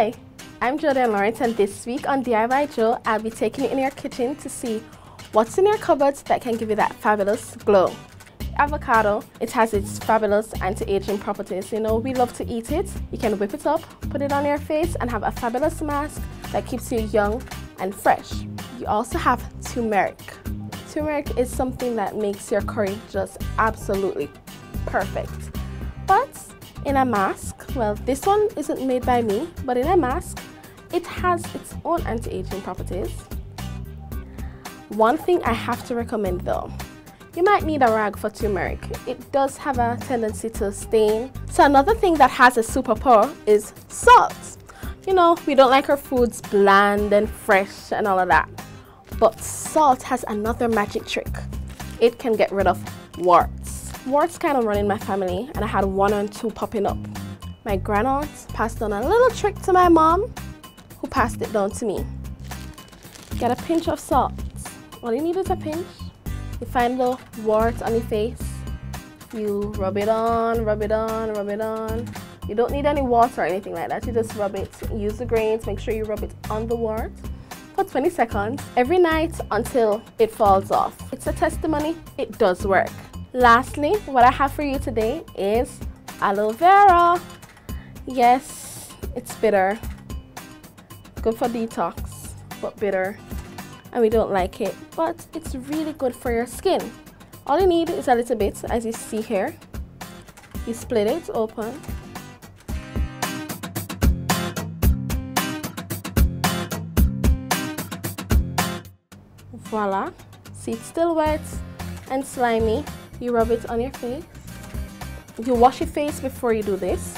Hi, I'm Jody-Anne Lawrence and this week on DIY JO, I'll be taking you in your kitchen to see what's in your cupboards that can give you that fabulous glow. Avocado, it has its fabulous anti-aging properties. You know, we love to eat it. You can whip it up, put it on your face and have a fabulous mask that keeps you young and fresh. You also have turmeric. Turmeric is something that makes your curry just absolutely perfect. In a mask, well, this one isn't made by me, but in a mask, it has its own anti-aging properties. One thing I have to recommend though, you might need a rag for turmeric. It does have a tendency to stain. So another thing that has a superpower is salt. You know, we don't like our foods bland and fresh and all of that. But salt has another magic trick. It can get rid of warts. Warts kind of run in my family and I had one and two popping up. My grandaunt passed on a little trick to my mom who passed it down to me. Get a pinch of salt. All you need is a pinch. You find the wart on your face. You rub it on, rub it on, rub it on. You don't need any water or anything like that. You just rub it. Use the grains. Make sure you rub it on the wart for 20 seconds every night until it falls off. It's a testimony. It does work. Lastly, what I have for you today is aloe vera. Yes, it's bitter. Good for detox, but bitter. And we don't like it, but it's really good for your skin. All you need is a little bit, as you see here. You split it open. Voila. See, it's still wet and slimy. You rub it on your face. You wash your face before you do this.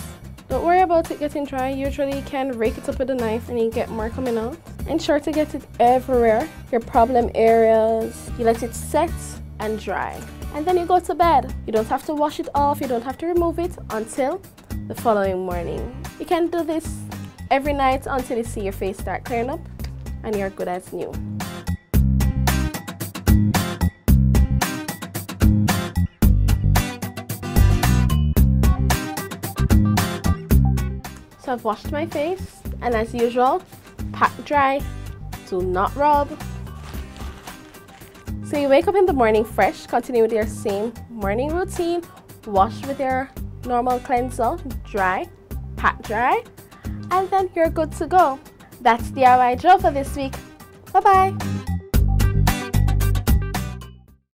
Don't worry about it getting dry. Usually you can rake it up with a knife and you get more coming out. Ensure to get it everywhere, your problem areas. You let it set and dry. And then you go to bed. You don't have to wash it off, you don't have to remove it until the following morning. You can do this every night until you see your face start clearing up and you're good as new. I've washed my face and as usual, pat dry, do not rub. So you wake up in the morning fresh, continue with your same morning routine, wash with your normal cleanser, dry, pat dry, and then you're good to go. That's the DIY JO for this week. Bye-bye.